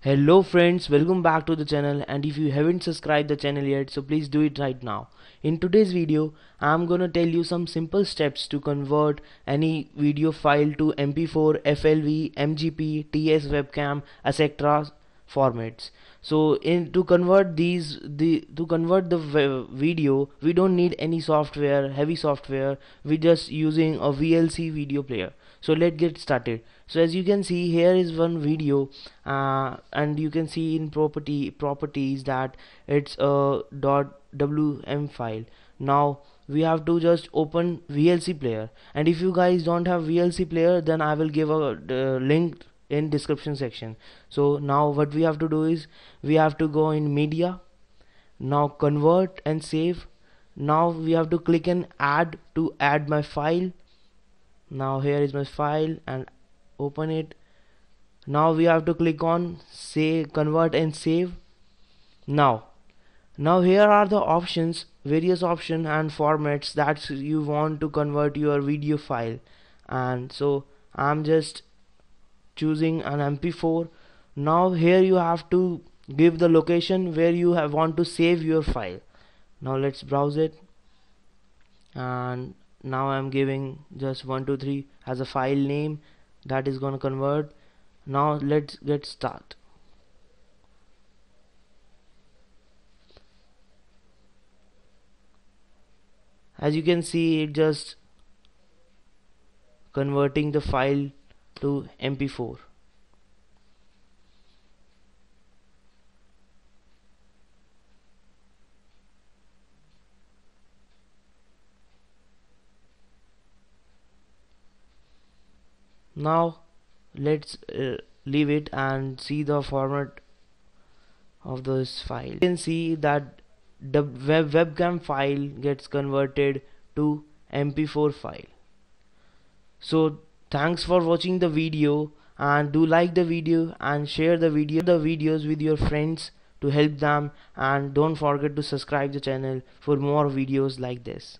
hello friends welcome back to the channel and if you haven't subscribed the channel yet so please do it right now. In today's video i'm gonna tell you some simple steps to convert any video file to mp4 flv mgp ts webm etc formats. So in to convert these the to convert the video we don't need any software heavy software. We just using a vlc video player. So let's get started. So as you can see here is one video uh, and you can see in property properties that it's a dot wm file. Now we have to just open VLC player. And if you guys don't have VLC player then I will give a uh, link in description section. So now what we have to do is we have to go in media now convert and save. Now we have to click and add to add my file. Now here is my file and open it. Now we have to click on say convert and save. Now now here are the options various option and formats that you want to convert your video file. And so I'm just choosing an mp4 now here you have to give the location where you have want to save your file. Now let's browse it. And now I'm giving just 123 as a file name that is gonna convert. Now let's get start. As you can see it just converting the file to mp4 now let's uh, leave it and see the format of this file. You can see that the web webcam file gets converted to mp4 file. So thanks for watching the video and do like the video and share the video the videos with your friends to help them. And don't forget to subscribe the channel for more videos like this